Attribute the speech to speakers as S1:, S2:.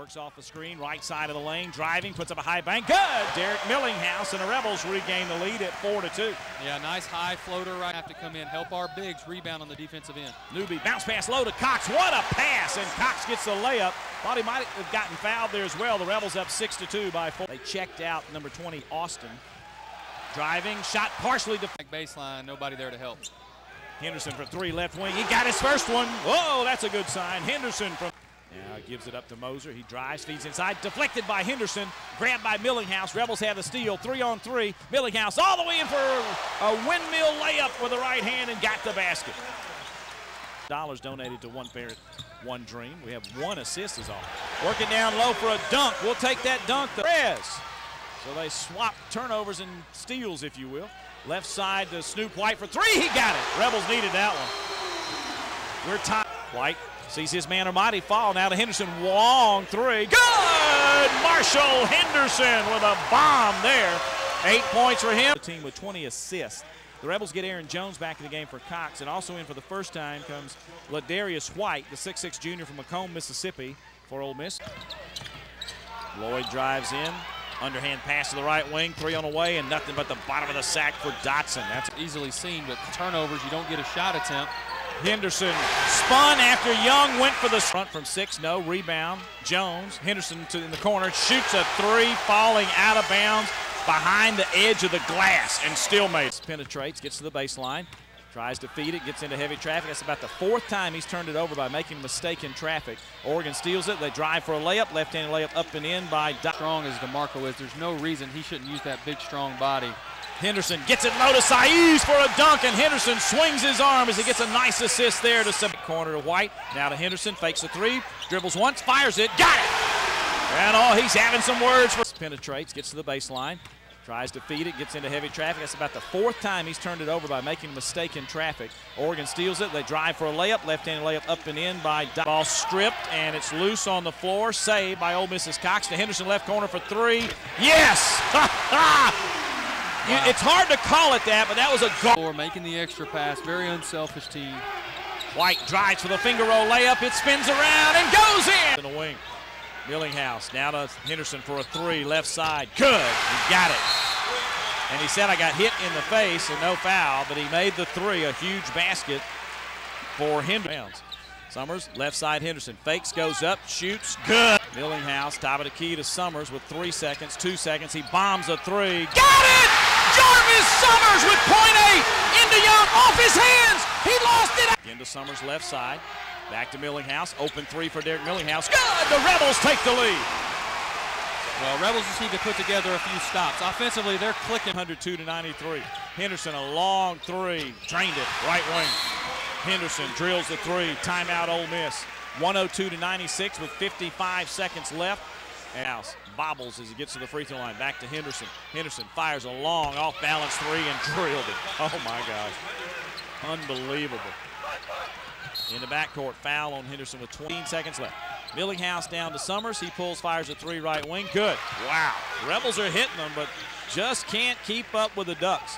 S1: Works off the screen, right side of the lane, driving, puts up a high bank. Good! Derrick Millinghaus and the Rebels regain the lead at 4 to 2.
S2: Yeah, nice high floater right have to come in, help our bigs rebound on the defensive end.
S1: Newby bounce pass low to Cox. What a pass! And Cox gets the layup. Thought he might have gotten fouled there as well. The Rebels up 6 to 2 by 4. They checked out number 20, Austin. Driving, shot partially to
S2: Back baseline, nobody there to help.
S1: Henderson for three, left wing. He got his first one. Whoa, that's a good sign. Henderson from. Now gives it up to Moser. He drives, feeds inside, deflected by Henderson, grabbed by Millinghaus. Rebels have the steal, three on three. Millinghaus all the way in for a windmill layup with the right hand and got the basket. Dollars donated to One Parent, One Dream. We have one assist is all. Working down low for a dunk. We'll take that dunk. The Rez. So they swap turnovers and steals, if you will. Left side to Snoop White for three. He got it. Rebels needed that one. We're tied. White sees his man Amardi fall. Now to Henderson. Long three. Good! Marshall Henderson with a bomb there. Eight points for him. The team with 20 assists. The Rebels get Aaron Jones back in the game for Cox, and also in for the first time comes Ladarius White, the 6'6 junior from Macomb, Mississippi, for Ole Miss. Loyd drives in. Underhand pass to the right wing, three on the way, and nothing but the bottom of the sack for Dotson. That's
S2: Easily seen, but turnovers, you don't get a shot attempt.
S1: Henderson spun after Young went for the front from six. No rebound. Jones Henderson to in the corner shoots a three, falling out of bounds behind the edge of the glass, and still made. Penetrates, gets to the baseline, tries to feed it, gets into heavy traffic. That's about the fourth time he's turned it over by making a mistake in traffic. Oregon steals it. They drive for a layup. Left-handed layup up and in by. Dot
S2: Strong as DeMarco is, there's no reason he shouldn't use that big, strong body.
S1: Henderson gets it low to Saiz for a dunk, and Henderson swings his arm as he gets a nice assist there to some corner to White. Now to Henderson, fakes a three, dribbles once, fires it, got it! And oh, he's having some words for penetrates, gets to the baseline, tries to feed it, gets into heavy traffic. That's about the fourth time he's turned it over by making a mistake in traffic. Oregon steals it. They drive for a layup, left-handed layup up and in by. Ball stripped, and it's loose on the floor. Saved by Ole Miss's Cox to Henderson left corner for three. Yes! You- It's hard to call it that, but that was a goal.
S2: Making the extra pass, very unselfish team.
S1: White drives for the finger roll layup. It spins around and goes in. In the wing. Millinghaus now to Henderson for a three, left side. Good. He got it. And he said, I got hit in the face and no foul, but he made the three, a huge basket for Henderson. Summers, left side Henderson. Fakes, goes up, shoots. Good. Millinghaus, top of the key to Summers with three seconds, two seconds. He bombs a three. Got it! Jarvis Summers with point eight into Young off his hands. He lost it. Into Summers left side. Back to Millinghaus. Open three for Derrick Millinghaus. Good. The Rebels take the lead.
S2: Well, Rebels just need to put together a few stops. Offensively, they're clicking.
S1: 102 to 93. Henderson a long three. Drained it. Right wing. Henderson drills the three. Timeout Ole Miss. 102 to 96 with 55 seconds left. And House bobbles as he gets to the free throw line. Back to Henderson. Henderson fires a long off balance three and drilled it. Oh my gosh. Unbelievable. In the backcourt, foul on Henderson with 20 seconds left. Millinghaus down to Summers. He pulls, fires a three right wing. Good. Wow. Rebels are hitting them, but just can't keep up with the Ducks.